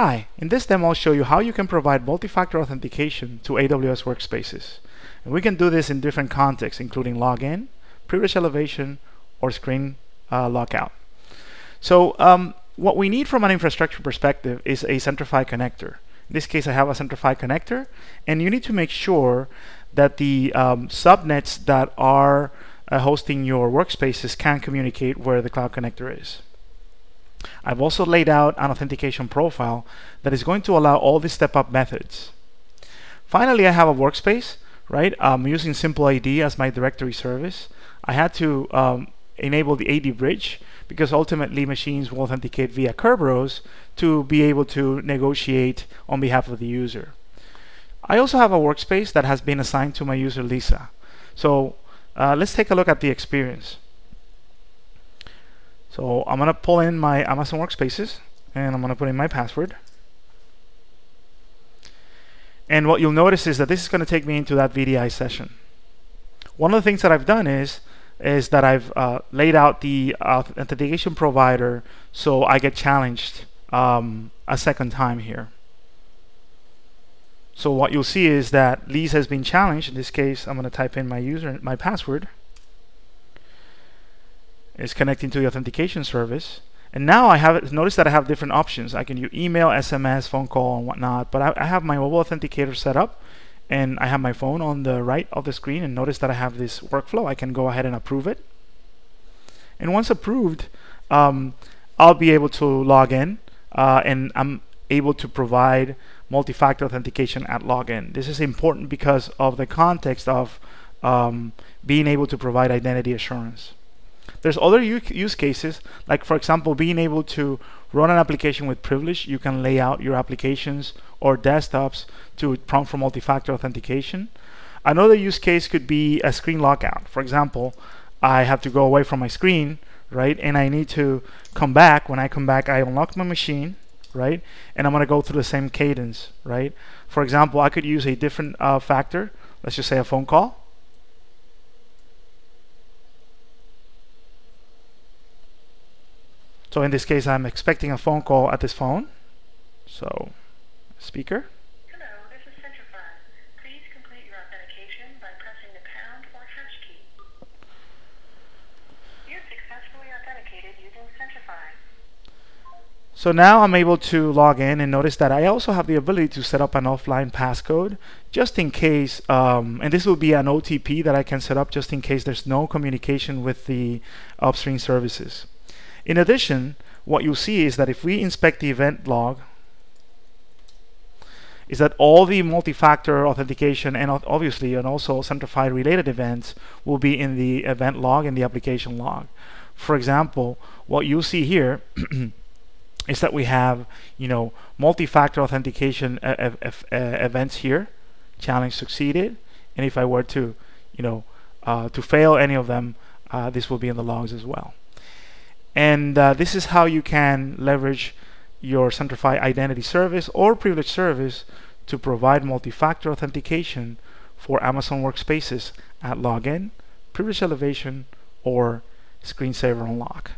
Hi, in this demo I'll show you how you can provide multi-factor authentication to AWS workspaces. And we can do this in different contexts, including login, privilege elevation, or screen uh, lockout. So um, what we need from an infrastructure perspective is a Centrify connector. In this case, I have a Centrify connector, and you need to make sure that the um, subnets that are uh, hosting your workspaces can communicate where the cloud connector is. I've also laid out an authentication profile that is going to allow all the step-up methods. Finally, I have a workspace, right? I'm using Simple AD as my directory service. I had to um, enable the AD bridge because ultimately machines will authenticate via Kerberos to be able to negotiate on behalf of the user. I also have a workspace that has been assigned to my user Lisa. So uh, let's take a look at the experience. So I'm gonna pull in my Amazon Workspaces and I'm gonna put in my password. And what you'll notice is that this is gonna take me into that VDI session. One of the things that I've done is is that I've uh, laid out the authentication provider so I get challenged um, a second time here. So what you'll see is that Lise has been challenged. In this case, I'm going to type in my user, my password is connecting to the authentication service. And now I have notice that I have different options. I can use email, SMS, phone call, and whatnot. But I, I, have my mobile authenticator set up, and I have my phone on the right of the screen. And notice that I have this workflow. I can go ahead and approve it. And once approved, um, I'll be able to log in, uh, and I'm able to provide multi-factor authentication at login. This is important because of the context of um, being able to provide identity assurance. There's other use cases, like for example, being able to run an application with privilege. You can lay out your applications or desktops to prompt for multi-factor authentication. Another use case could be a screen lockout. For example, I have to go away from my screen, right? And I need to come back. When I come back, I unlock my machine, right? And I'm going to go through the same cadence, right? For example, I could use a different uh, factor. Let's just say a phone call So in this case, I'm expecting a phone call at this phone. So, speaker. Hello, this is Centrify. Please complete your authentication by pressing the pound or hash key. You successfully authenticated using Centrify. So now I'm able to log in and notice that I also have the ability to set up an offline passcode just in case, um, and this will be an OTP that I can set up just in case there's no communication with the upstream services. In addition, what you'll see is that if we inspect the event log, is that all the multi-factor authentication and obviously and also Centrify related events will be in the event log and the application log. For example, what you'll see here is that we have, you know, multi-factor authentication events here, challenge succeeded, and if I were to, you know, uh, to fail any of them, uh, this will be in the logs as well. And uh, this is how you can leverage your Centrify identity service or privilege service to provide multi-factor authentication for Amazon workspaces at login, privilege elevation, or screensaver unlock.